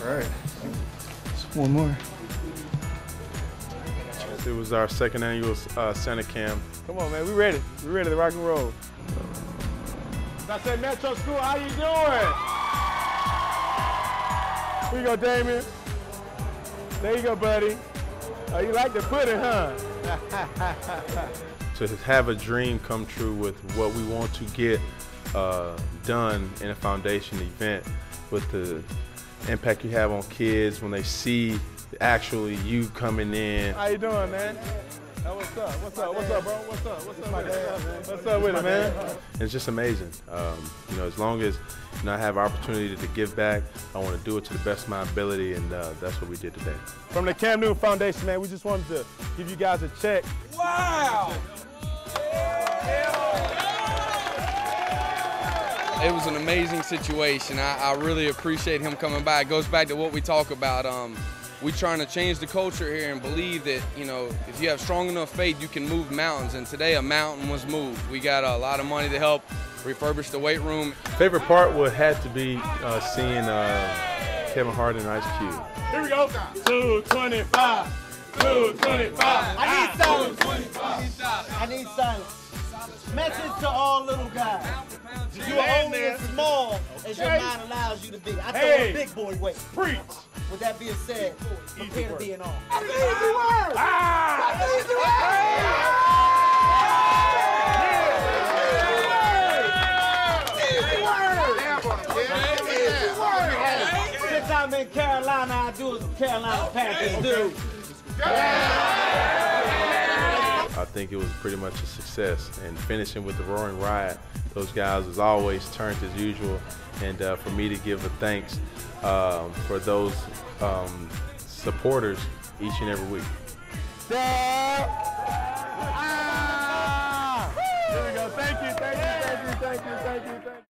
All right. Just one more. It was our second annual uh, Santa Cam. Come on, man. We ready. We ready to rock and roll. I said Metro School, how you doing? Here you go, Damien. There you go, buddy. Oh, you like the pudding, huh? to have a dream come true with what we want to get uh, done in a foundation event with the impact you have on kids when they see actually you coming in. How you doing, man? Hey, what's up? What's up? What's up, bro? What's up? What's up with it? What's up with it, man? It's just amazing. Um, you know, as long as you know, I have opportunity to give back, I want to do it to the best of my ability, and uh, that's what we did today. From the Cam Newton Foundation, man, we just wanted to give you guys a check. Wow! It was an amazing situation. I, I, really appreciate him coming by. It goes back to what we talk about. Um, we trying to change the culture here and believe that you know if you have strong enough faith, you can move mountains. And today, a mountain was moved. We got a lot of money to help refurbish the weight room. Favorite part would have to be uh, seeing uh, Kevin Hart and Ice Cube. Here we go. 225. 225. I need silence. I need silence. Message to all little guys. You are only as small as your mind allows you to be. I throw hey. a big boy weight. Preach. With that being said, prepare to be an all. That's an easy word. Ah. That's an easy word. Since I'm in Carolina, I do as Carolina Panthers do. I think it was pretty much a success. And finishing with the Roaring Riot, those guys as always turned as usual. And uh, for me to give a thanks um, for those um, supporters each and every week. Ah! Here we go. Thank you, thank you, thank you, thank you, thank you. Thank you.